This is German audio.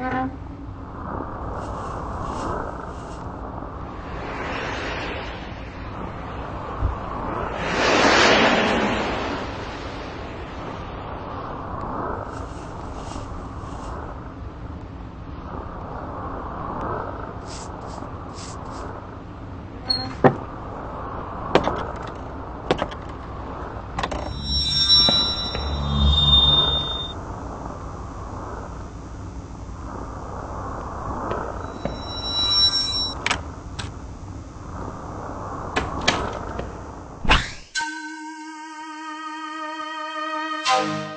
Ja. Bye.